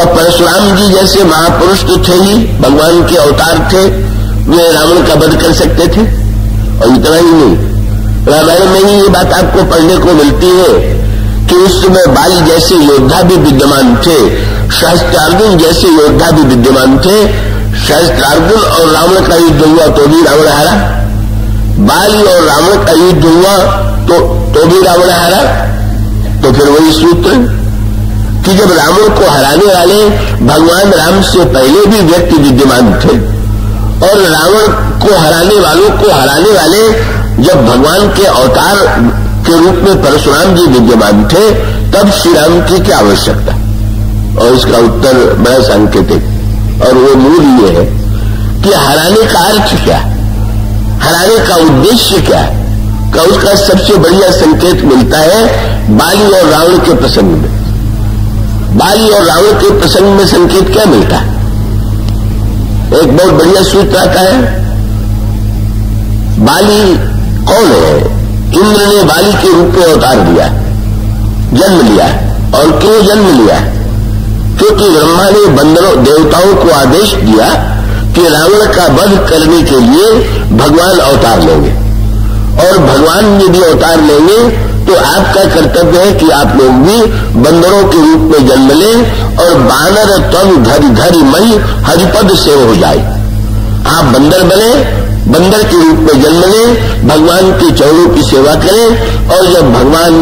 तो परशुराम जी जैसे महापुरुष तो थे ही, भगवान के अवतार थे, वे रावण का वध कर सकते थे? और इतना ही नहीं। रामायण में ही ये बात आपको पढ़ने को मिलती है कि उस समय बाली जैसे योद्धा भी विद्यमान थे सहस्त्रार्जुन जैसे योद्धा भी विद्यमान थे सहस्त्रार्जुन और रावण का युद्ध हुआ तो भी रावण हारा। बाली और रावण का युद्ध हुआ तो तो भी रावण हारा। तो फिर वही सूत्र कि जब रावण को हराने वाले भगवान राम से पहले भी व्यक्ति विद्यमान थे, और रावण को हराने वालों को हराने वाले जब भगवान के अवतार के रूप में परशुराम जी विद्यमान थे, तब श्री राम की क्या आवश्यकता? और इसका उत्तर बड़ा सांकेतिक और वो मूल ये है कि हराने का अर्थ क्या? हराने का उद्देश्य क्या? का उसका सबसे बढ़िया संकेत मिलता है बाली और रावण के प्रसंग में। बाली और रावण के प्रसंग में संकेत क्या मिलता है? एक बहुत बढ़िया सूत्र आता है, बाली कौन है? इंद्र ने बाली के रूप में अवतार दिया, जन्म लिया और क्यों जन्म लिया? क्योंकि ब्रह्मा ने बंदरों, देवताओं को आदेश दिया कि रावण का वध करने के लिए भगवान अवतार लेंगे। और भगवान यदि अवतार लेंगे तो आपका कर्तव्य है कि आप लोग भी बंदरों के रूप में जन्म लें और बानर तम घर घर मई हरिपद से हो जाए। आप बंदर बने, बंदर के रूप में जन्म लें, भगवान के चौरों की सेवा करें और जब भगवान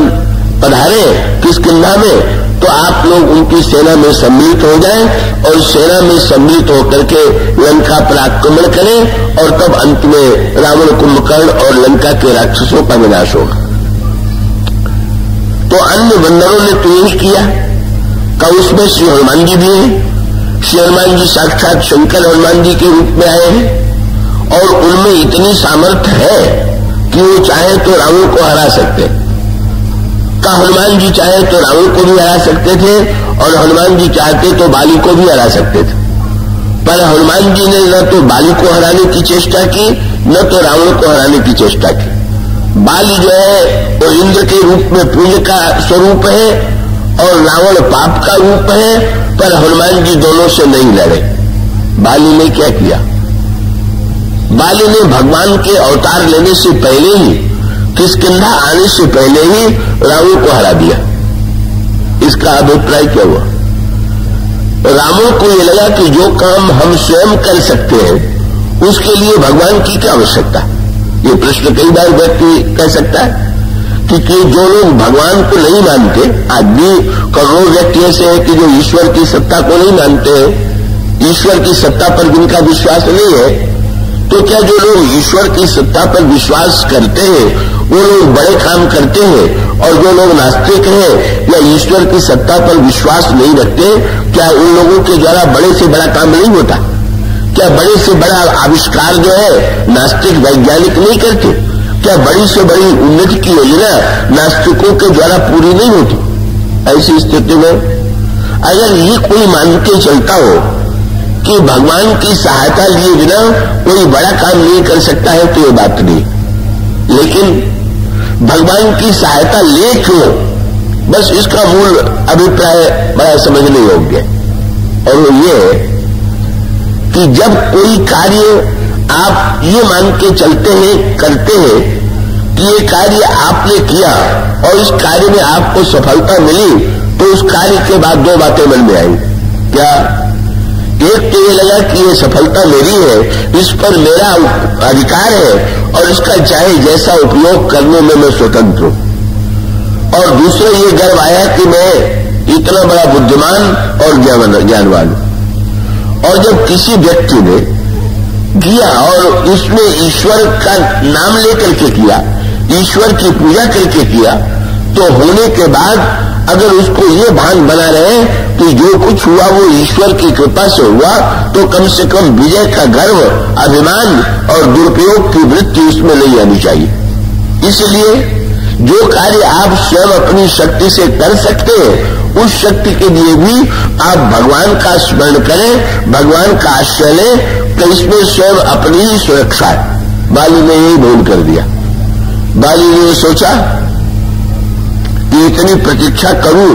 पधारे किस किन्ना में तो आप लोग उनकी सेना में सम्मिलित हो जाएँ और सेना में सम्मिलित होकर के लंका पर आक्रमण करें और तब अंत में रावण कुंभकर्ण और लंका के राक्षसों का विनाश होगा। तो अन्य बंदरों ने तो यही किया। का उसमें श्री हनुमान जी भी हैं। श्री हनुमान जी साक्षात शंकर हनुमान जी के रूप में आए हैं। और उनमें इतनी सामर्थ्य है कि वो चाहे तो रावण को हरा सकते। का हनुमान जी चाहे तो रावण को भी हरा सकते थे और हनुमान जी चाहते तो बाली को भी हरा सकते थे। पर हनुमान जी ने न तो बाली को हराने की चेष्टा की, न तो रावण को हराने की चेष्टा की। बाली जो है, वो इंद्र के रूप में पुण्य का स्वरूप है और रावण पाप का रूप है, पर हनुमान जी दोनों से नहीं लड़े। बाली ने क्या किया? बाली ने भगवान के अवतार लेने से पहले ही, किसकिधा आने से पहले ही रावण को हरा दिया। इसका अभिप्राय क्या हुआ? रावण को यह लगा कि जो काम हम स्वयं कर सकते हैं, उसके लिए भगवान की क्या आवश्यकता? ये प्रश्न कई बार व्यक्ति कह सकता है कि, कि जो लोग भगवान को नहीं मानते आज भी करोड़ों व्यक्ति ऐसे हैं कि जो ईश्वर की सत्ता को नहीं मानते ईश्वर की सत्ता पर जिनका विश्वास नहीं है तो क्या जो लोग ईश्वर की सत्ता पर विश्वास करते हैं वो लोग बड़े काम करते हैं और जो लोग नास्तिक हैं या ईश्वर की सत्ता पर विश्वास नहीं रखते क्या उन लोगों के द्वारा बड़े से बड़ा काम नहीं होता? क्या बड़े से बड़ा आविष्कार जो है, नास्तिक वैज्ञानिक नहीं करते? क्या बड़ी से बड़ी उन्नति की योजना नास्तिकों के द्वारा पूरी नहीं होती? ऐसी स्थिति में अगर ये कोई मान के चलता हो कि भगवान की सहायता लिए बिना कोई बड़ा काम नहीं कर सकता है तो ये बात नहीं। लेकिन भगवान की सहायता ले क्यों? बस इसका मूल अभिप्राय बड़ा समझने योग्य और ये कि जब कोई कार्य आप ये मान के चलते हैं, करते हैं, कि ये कार्य आपने किया और इस कार्य में आपको सफलता मिली तो उस कार्य के बाद दो बातें मन में आई। क्या? एक तो ये लगा कि ये सफलता मेरी है, इस पर मेरा अधिकार है और इसका चाहे जैसा उपयोग करने में मैं स्वतंत्र हूँ। और दूसरा ये गर्व आया कि मैं इतना बड़ा बुद्धिमान और ज्ञानवान हूँ। और जब किसी व्यक्ति ने किया और उसने ईश्वर का नाम लेकर के किया, ईश्वर की पूजा करके किया तो होने के बाद अगर उसको ये भान बना रहे कि जो कुछ हुआ वो ईश्वर की कृपा से हुआ तो कम से कम विजय का गर्व, अभिमान और दुरुपयोग की वृत्ति उसमें नहीं आनी चाहिए। इसलिए जो कार्य आप स्वयं अपनी शक्ति से कर सकते हैं उस शक्ति के लिए भी आप भगवान का स्मरण करें, भगवान का आश्रय लें तो इसमें स्वयं अपनी ही सुरक्षा है। बाली ने यही भूल कर दिया। बाली ने सोचा कि इतनी प्रतीक्षा करूँ,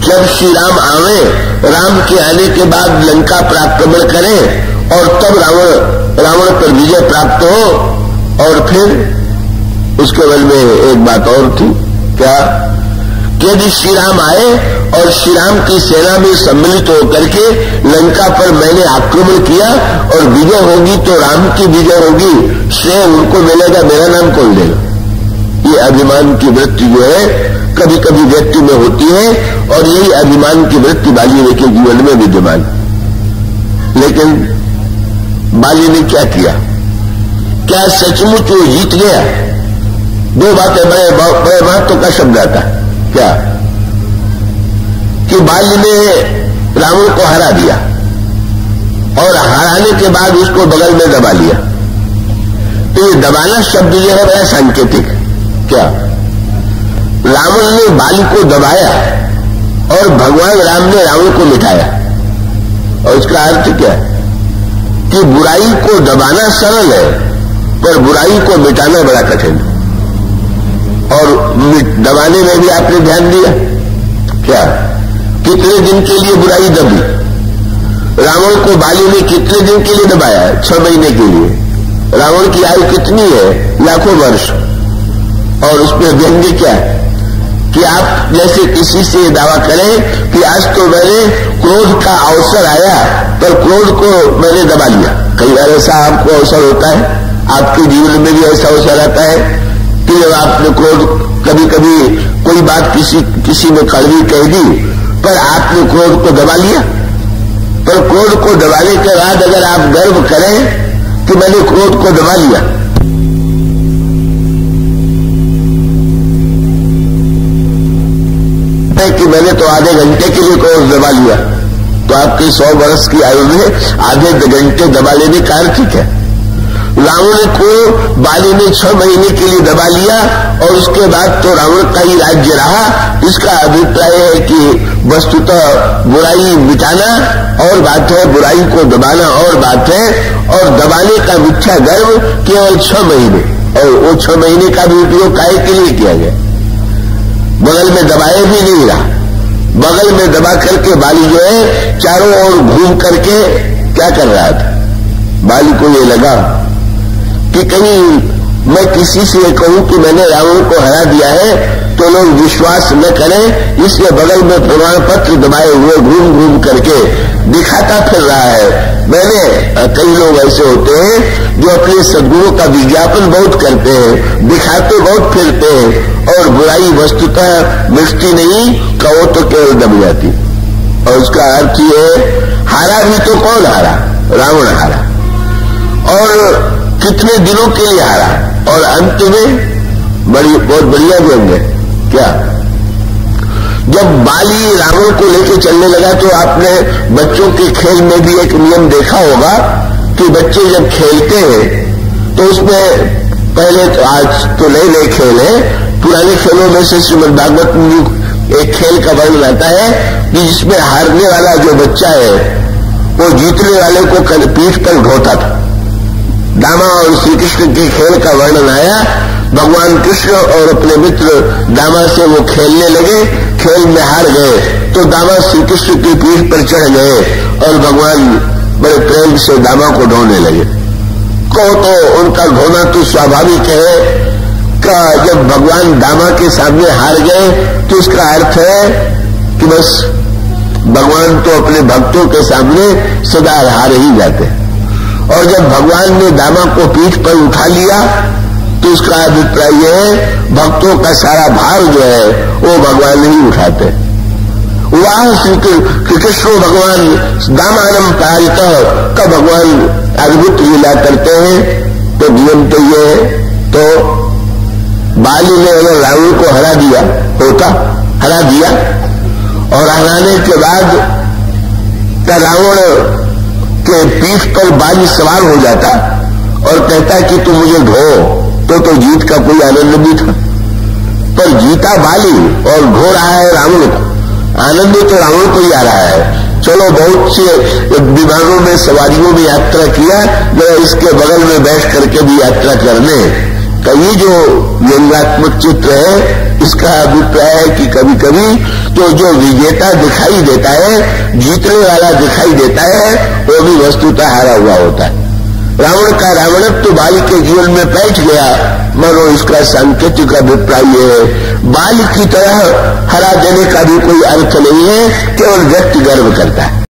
जब श्री राम आवे, राम के आने के बाद लंका पर आक्रमण करें, और तब रावण रावण पर विजय प्राप्त हो। और फिर उसके बल में एक बात और थी, क्या? यदि श्री राम आए और श्री राम की सेना में सम्मिलित होकर के लंका पर मैंने आक्रमण किया और विजय होगी तो राम की विजय होगी। श्रेय उनको मिलेगा, मेरा नाम कौन देगा ये अभिमान की वृत्ति जो है कभी कभी व्यक्ति में होती है और यही अभिमान की वृत्ति बाली के जीवन में विद्यमान। लेकिन बाली ने क्या किया? क्या सचमुच वो जीत गया? दो बातें बड़े बड़े महत्व का शब्द आता है। क्या? कि बाल्य ने रावण को हरा दिया और हराने के बाद उसको बगल में दबा लिया। तो ये दबाना शब्द जो है बड़ा सांकेतिक क्या? रावण ने बाली को दबाया और भगवान राम ने रावण को मिटाया और उसका अर्थ क्या कि बुराई को दबाना सरल है, पर बुराई को मिटाना बड़ा कठिन है। और दबाने में भी आपने ध्यान दिया। क्या? कितने दिन के लिए बुराई दबी? रावण को बाली ने कितने दिन के लिए दबाया? छह महीने के लिए। रावण की आयु कितनी है? लाखों वर्ष। और उसमें व्यंग्य क्या? है कि आप जैसे किसी से दावा करें कि आज तो मैंने क्रोध का अवसर आया, पर क्रोध को मैंने दबा लिया। कई बार ऐसा आपको अवसर होता है। आपके जीवन में भी ऐसा अवसर आता है। जब आपने क्रोध कभी कभी कोई बात किसी किसी ने कड़वी कह दी, पर आपने क्रोध को दबा लिया? पर क्रोध को दबाने के बाद अगर आप गर्व करें कि मैंने क्रोध को दबा लिया। कि मैंने तो आधे घंटे के लिए क्रोध दबा लिया। तो आपकी सौ वर्ष की आयु में आधे घंटे दबा लेने का ठीक है। रावण को बाली ने छह महीने के लिए दबा लिया और उसके बाद तो रावण का ही राज्य रहा। इसका अभिप्राय है कि वस्तुतः बुराई मिटाना और बात है बुराई को दबाना और बात है। और दबाने का मिथ्या गर्व केवल छह महीने। और वो छह महीने का भी उपयोग काय के लिए किया गया? बगल में दबाए भी नहीं रहा। बगल में दबा करके बाली जो है, चारों ओर घूम करके क्या कर रहा था? बाली को ये लगा कि कहीं मैं किसी से कहूँ कि मैंने रावण को हरा दिया है तो लोग विश्वास न करें। इसलिए बगल में प्रमाण पत्र दबाए हुए घूम घूम करके दिखाता फिर रहा है। मैंने कई लोग ऐसे होते हैं जो अपने सदगुणों का विज्ञापन बहुत करते हैं, दिखाते बहुत फिरते हैं, और बुराई वस्तुतः मिटती नहीं, कहो तो केवल दब जाती। और उसका अर्थ ये हारा भी तो कौन हारा? रावण हारा। और कितने दिनों के लिए हारा और अंत में बड़ी, बहुत बढ़िया व्यंग है क्या? जब बाली रावण को लेकर चलने लगा तो आपने बच्चों के खेल में भी एक नियम देखा होगा कि बच्चे जब खेलते हैं तो उसमें पहले तो आज तो नए नए खेल है। पुराने खेलों में से श्रीमद भागवत एक खेल का वर्णन रहता है कि जिसमें हारने वाला जो बच्चा है, वो जीतने वाले को पीठ पर ढोता था। दामा और श्री कृष्ण के खेल का वर्णन आया। भगवान कृष्ण और अपने मित्र दामा से वो खेलने लगे, खेल में हार गए। तो दामा श्री कृष्ण की पीठ पर चढ़ गए और भगवान बड़े प्रेम से दामा को ढोने लगे। कहो तो उनका ढोना तो स्वाभाविक है का जब भगवान दामा के सामने हार गए तो उसका अर्थ है कि बस भगवान तो अपने भक्तों के सामने सदा हार ही जाते हैं। और जब भगवान ने दामा को पीठ पर उठा लिया तो उसका अभिप्राय यह है, भक्तों का सारा भार जो है, वो भगवान नहीं उठाते। वह श्री कृष्ण भगवान दामानम पारित, का भगवान अद्भुत लीला करते हैं। तो नियम तो ये है तो बाली ने अगर रावण को हरा दिया, होता, हरा दिया, और हराने के बाद रावण के पीठ पर बाली सवार हो जाता और कहता कि तू मुझे ढो तो तो जीत का कोई आनंद भी था। पर जीता बाली और ढो रहा है रावण को। आनंद तो रावण को ही आ रहा है। चलो, बहुत से विमानों में, सवारियों में यात्रा किया, जरा इसके बगल में बैठ करके भी यात्रा करने। का ये जो व्यंगात्मक चित्र है, इसका अभिप्राय है कि कभी कभी तो जो विजेता दिखाई देता है, जीतने वाला दिखाई देता है, वो भी वस्तुतः हारा हुआ होता है। रावण का रावणत्व तो बाल के जीवन में बैठ गया मनो इसका सांकेतिक अभिप्राय है, बाल की तरह हरा देने का भी कोई अर्थ नहीं है, केवल व्यक्ति गर्व करता है।